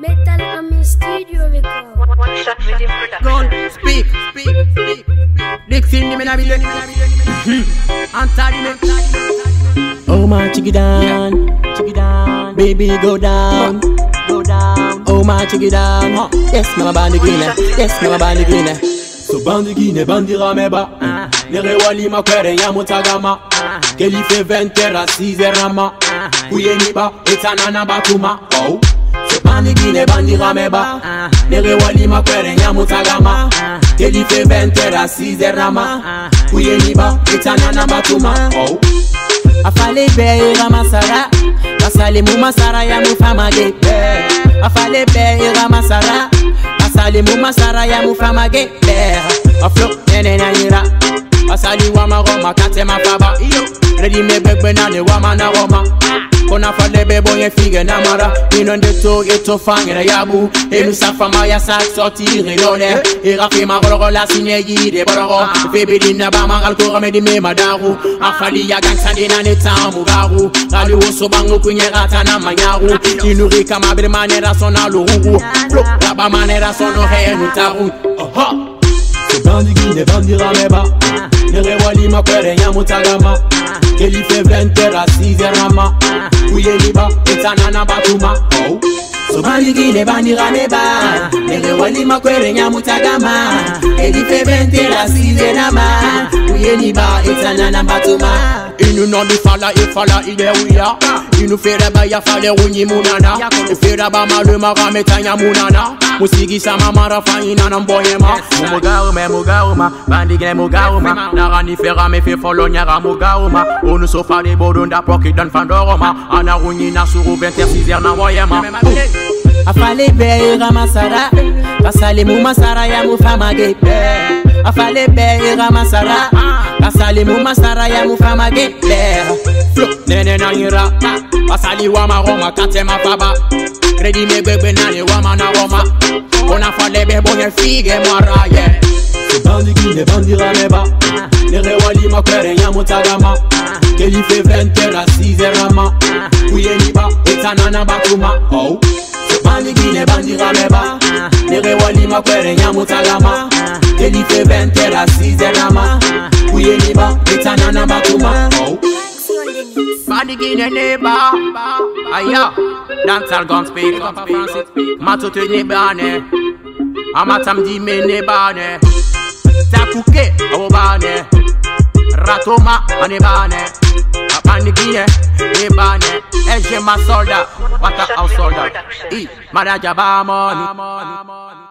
Metal Ami Studio Record. One shot with production. Gun, speak, speak, speak, speak. Dixie, ni me na bile. Antari me. Oh my chicky down, chicky down, baby go down, go down. Oh my chicky down, huh. yes mama bandi gine, yes mama bandi gine. So bandi gine bandi rameba, ah. nere wali makwere ya mutagama, ah. keli fe ventera size rama, ah. kuyeni ba etanana batuma, oh. So bandi gine bandi rameba, ah. nere wali makwere ya mutagama, ah. keli fe ventera size rama, ah. kuyeni ba etanana batuma, oh. afale be ira masara. Basale mu masara ya mu famage. Afale be ira masara. Basale mu masara ya mu famage. Aflo nene na yira. Basali wa maroma kate Kona fale bebo yen fige namara Inon de to eto fange na yabu. Emi safa ma ya sak sorti reyone Ira fi ma roloro la sinye yi de boloro Febe me di me madaru ya gang Rali bangu rata na manyaru manera sona lurugu Blok raba manera sono heye nutaru Oho oh. Bandi Guinée, bandi Rameba Nere wali ma kwere nyamutagama kuyeliba utsanana batuma ou oh. sobandikile bandirame ba ndenge walima kwere nyamutagama elifebenterasilelama kuyeliba etsanana batuma inunandifala ifala idewuya wiya inu fere ba ya fale wunyi munana ifere ba malu magame tanya munana musigisa mamara faina na mboyema mugaruma mugaruma bandigine mugaruma narani fera me fe folo nyara mugaruma onu sofa de bodonda poki dan fandoroma ana wunyi na suru venter sizer na mboyema afale be ira masara. Basale mu masara ya mu famage afale be. Ira masara basali mu masara ya mufama geler flo nene na yira ah, basali wa maroma kate mafaba. Kredi megbegbe nani wa mana roma. Ona falebe boye fige mara yeah. Bandigi ne bandira neba nerewali makwere nyamutalama kelife ventera sizerama kuyeniba etanana bakuma ou? Bandigi ne bandira neba nerewali makwere nyamutalama kelife ventera sizerama Bandi gine neba. Aya. Dancehall gun speak. Matoto ne bane. Amatam di me ne bane. Takuke awo bane. Ratoma ane bane. Bandi gine ne bane. Eje ma solda. Wata house solda. I. Madaja ba money.